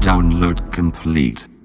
Download complete.